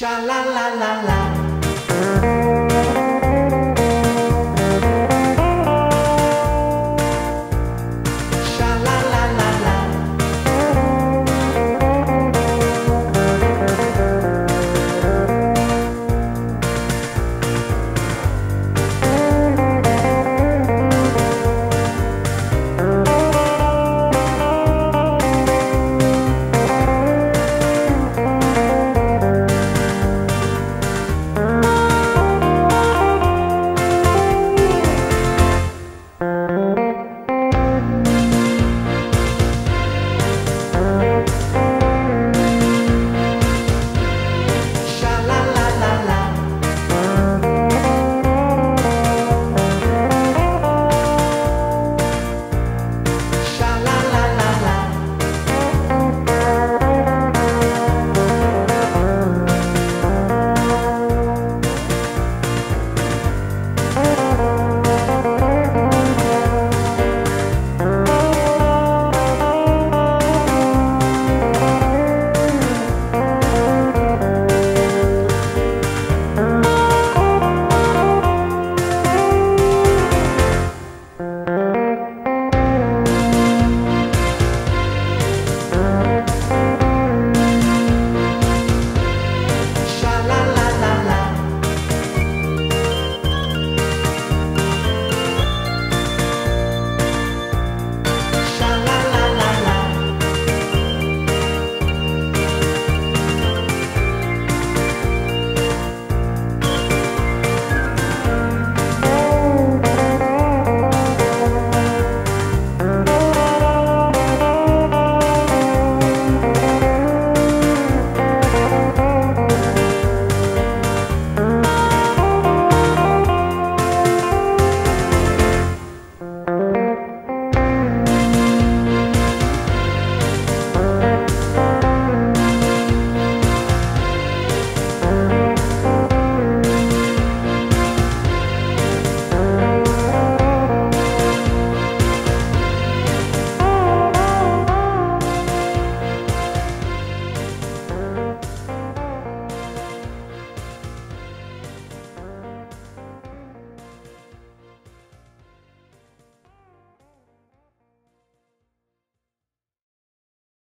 Sha la la la la.